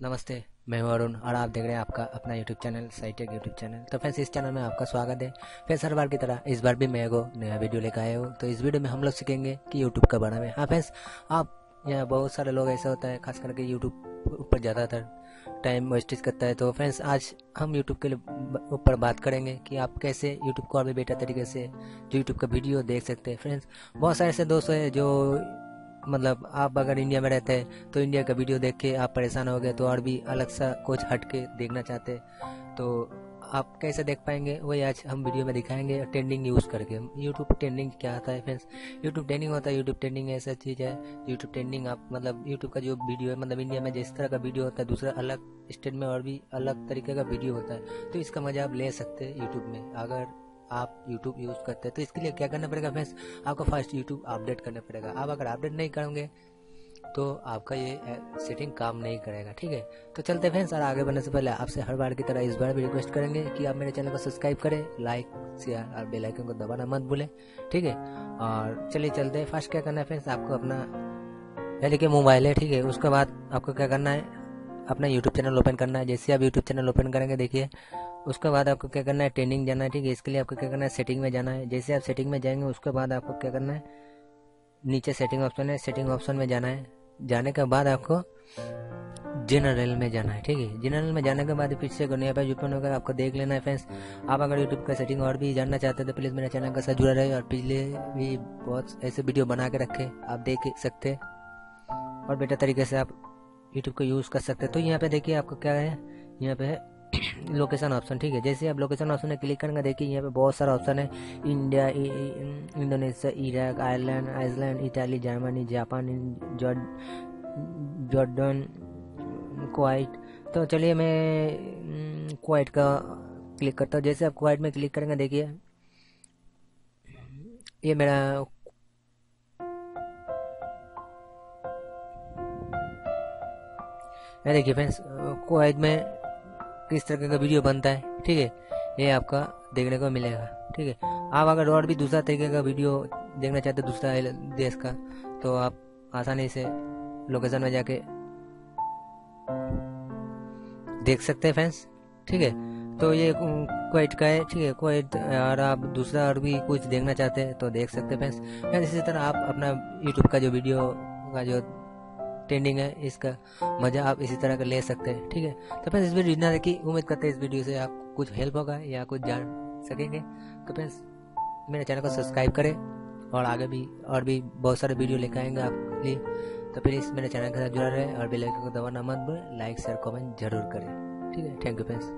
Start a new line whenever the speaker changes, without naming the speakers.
नमस्ते, मैं हूँ अरुण और आप देख रहे हैं आपका अपना YouTube channel Scitech YouTube channel तो फ्रेंड्स इस चैनल में आपका स्वागत है। फ्रेंड्स हर बार की तरह इस बार भी मैं एगो नया वीडियो लेकर आया हूँ। तो इस वीडियो में हम लोग सीखेंगे कि यूट्यूब का बारे में हाँ फ्रेंड्स आप यहाँ बहुत सारे लोग ऐसा होता है, खास करके यूट्यूब ऊपर ज़्यादातर टाइम वेस्टेज करता है। तो फ्रेंड्स आज हम यूट्यूब के ऊपर बात करेंगे कि आप कैसे यूट्यूब को और भी बेटर तरीके से जो यूट्यूब का वीडियो देख सकते हैं। फ्रेंड्स बहुत सारे ऐसे दोस्त हैं जो मतलब आप अगर इंडिया में रहते हैं तो इंडिया का वीडियो देख के आप परेशान हो गए तो और भी अलग सा कुछ हट के देखना चाहते तो आप कैसे देख पाएँगे? वही आज हम वीडियो में दिखाएँगे ट्रेंडिंग यूज़ करके। यूट्यूब ट्रेंडिंग क्या आता है फ्रेंड्स यूट्यूब ट्रेंडिंग होता है यूट्यूब ट्रेंडिंग ऐसा चीज़ है। यूट्यूब ट्रेंडिंग आप मतलब यूट्यूब का जो वीडियो है मतलब इंडिया में जिस तरह का वीडियो होता है, दूसरा अलग स्टेट में और भी अलग तरीके का वीडियो होता है तो इसका मज़ा आप ले सकते हैं यूट्यूब में। अगर आप यूट्यूब यूज़ करते हैं तो इसके लिए क्या करना पड़ेगा फ्रेंड्स आपको फ़र्स्ट यूट्यूब अपडेट करना पड़ेगा। आप अगर अपडेट नहीं करोगे तो आपका ये सेटिंग काम नहीं करेगा, ठीक है? तो चलते फ्रेंड्स और आगे बढ़ने से पहले आपसे हर बार की तरह इस बार भी रिक्वेस्ट करेंगे कि आप मेरे चैनल को सब्सक्राइब करें लाइक शेयर और बेल आइकन को दबाना मत भूलें, ठीक है? और चलिए चलते हैं। फ़र्स्ट क्या करना है फ्रेंड्स आपको अपना देखिए मोबाइल है, ठीक है? उसके बाद आपको क्या करना है? अपना यूट्यूब चैनल ओपन करना है। जैसे आप यूट्यूब चैनल ओपन करेंगे, देखिए, उसके बाद आपको क्या करना है? ट्रेनिंग जाना है, ठीक है? इसके लिए आपको क्या करना है? सेटिंग में जाना है। जैसे आप सेटिंग में जाएँगे, उसके बाद आपको क्या करना है? नीचे सेटिंग ऑप्शन है सेटिंग ऑप्शन में जाना है। जाने के बाद आपको जनरल में जाना है, ठीक है? जनरल में जाने के बाद फिर से नया पेज ओपन होगा आपको देख लेना है फ्रेंड्स आप अगर यूट्यूब का सेटिंग और भी जानना चाहते हैं तो प्लीज़ मेरे चैनल का साथ जुड़ा रहे और पिछले भी बहुत ऐसे वीडियो बना के रखे। आप देख सकते और बेटर तरीके से आप यूट्यूब को यूज़ कर सकते हैं। तो यहाँ पे देखिए आपको क्या है, यहाँ पे है लोकेशन ऑप्शन ठीक है। जैसे आप लोकेशन ऑप्शन में क्लिक करेंगे, देखिए यहाँ पे बहुत सारा ऑप्शन है। India Indonesia Iraq Ireland Iceland Italy Germany Japan Jordan Kuwait तो चलिए मैं क्वाइट का क्लिक करता हूँ। जैसे आप क्वाइट में क्लिक करेंगे, देखिए, ये मेरा देखिए फ्रेंड्स कुवैत में किस तरह का वीडियो बनता है, ठीक है? ये आपका देखने को मिलेगा, ठीक है? आप अगर और भी दूसरा तरीके का वीडियो देखना चाहते दूसरा देश का तो आप आसानी से लोकेशन में जाके देख सकते हैं फ्रेंड्स ठीक है? तो ये क्वाइट का है, ठीक है? क्वाइट और आप दूसरा और भी कुछ देखना चाहते हैं तो देख सकते हैं फ्रेंड्स फ्रेंड्स इसी तरह आप अपना यूट्यूब का जो वीडियो का जो ट्रेंडिंग है, इसका मज़ा आप इसी तरह का ले सकते हैं, ठीक है? तो फ्रेंड्स, इस वीडियो इतना देखिए। उम्मीद करते हैं इस वीडियो से आप कुछ हेल्प होगा या कुछ जान सकेंगे। तो फ्रेंड्स, मेरे चैनल को सब्सक्राइब करें और आगे भी, और भी बहुत सारे वीडियो लेकर आएँगे आपके लिए। तो प्लीज़ मेरे चैनल के साथ जुड़ा रहे और बेल आइकन को दबाना मत भूलें। लाइक शेयर कमेंट ज़रूर करें, ठीक है? Thank you friends